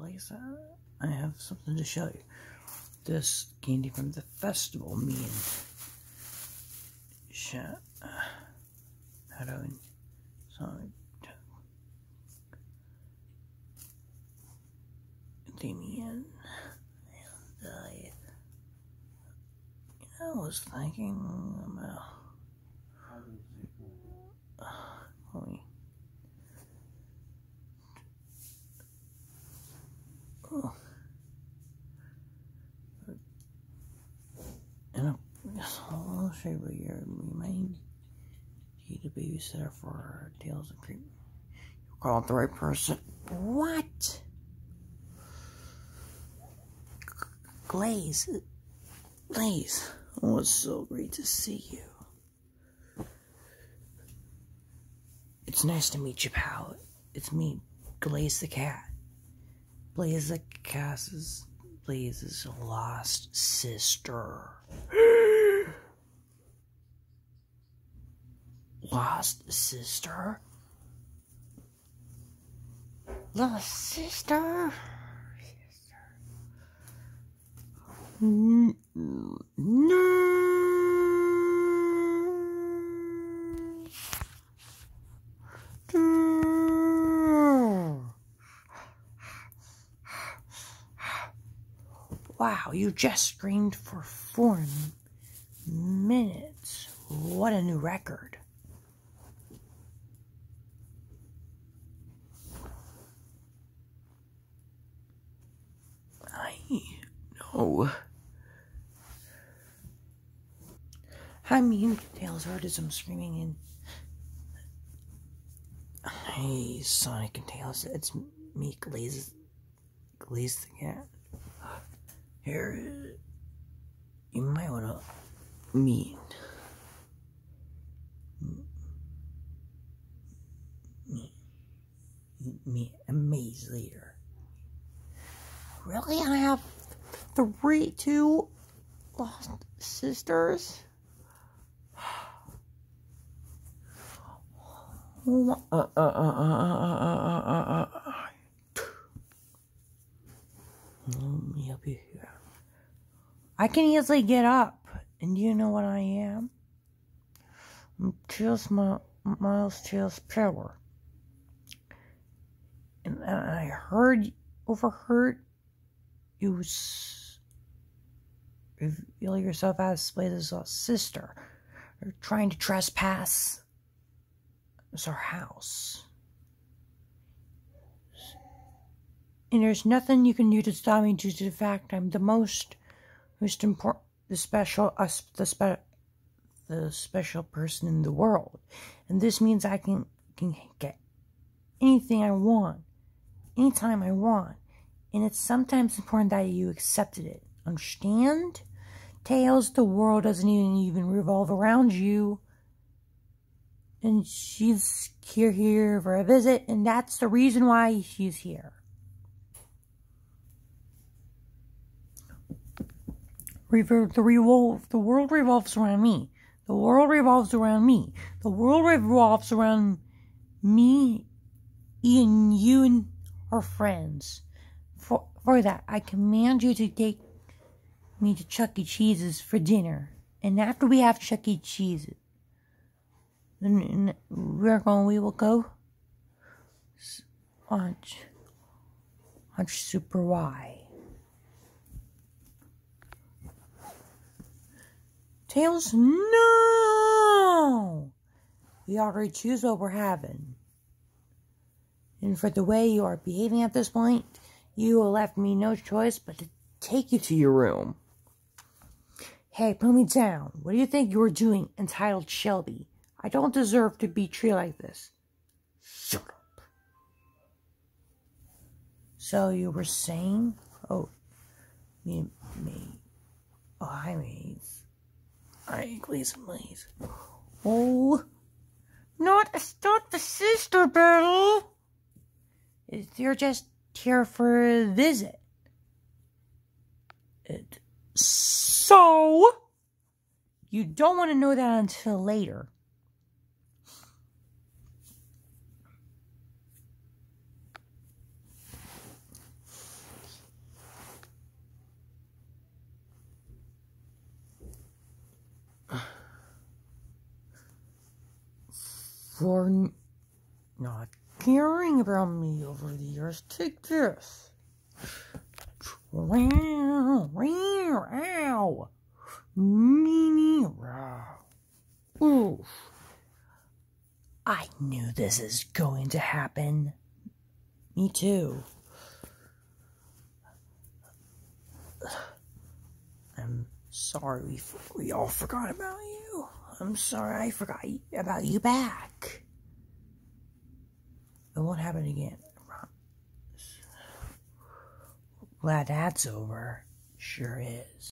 Blaze, uh, I have something to show you. This candy from the festival, me and uh, Shadow and Sonic, Damien, and I, I was thinking about, uh, Oh. And a, Here. We may need a babysitter for Tales of Creep. You called the right person. What? Glaze. Glaze. Oh, it's so great to see you. It's nice to meet you, pal. It's me, Glaze the cat. Blaze the Cass's Blaze's lost sister. Lost sister? Lost sister? Sister. No. Wow, you just screamed for four minutes. What a new record. I know. I mean, Tails heard as I'm screaming in. Hey, Sonic and Tails, it's me, Glaze, Glaze the cat. Here, you might want to meet me, me, a maze later. Really? I have three, two lost sisters? I can easily get up. And do you know what I am? I'm Tails Miles Tails Prower. And I heard, overheard you reveal yourself as Blaze's sister. Or trying to trespass our house. And there's nothing you can do to stop me due to the fact I'm the most most important, the special, uh, the spe- the special person in the world, and this means I can can get anything I want, anytime I want, and it's sometimes important that you accepted it. Understand? Tails, the world doesn't even even revolve around you. And she's here here for a visit, and that's the reason why she's here. Revol- the, revol- the world revolves around me. The world revolves around me. The world revolves around me and you and our friends. For, that, I command you to take me to Chuck E. Cheese's for dinner. And after we have Chuck E. Cheese's, we're going, we will go watch, watch Super Why. Tails, no! We already choose what we're having. And for the way you are behaving at this point, you left me no choice but to take you to your room. Hey, put me down. What do you think you're doing, entitled Shelby? I don't deserve to be treated like this. Shut up. So you were saying? Oh, me, me. Oh, hi, mates. I please, please. Oh, not start the sister battle. You're just here for a visit. So, you don't want to know that until later. For not caring about me over the years. Take this. Wow, wow, ow. Wow. Oof. I knew this is going to happen. Me too. I'm sorry we, we all forgot about you. I'm sorry I forgot about you back. It won't happen again. Glad that's over. Sure is.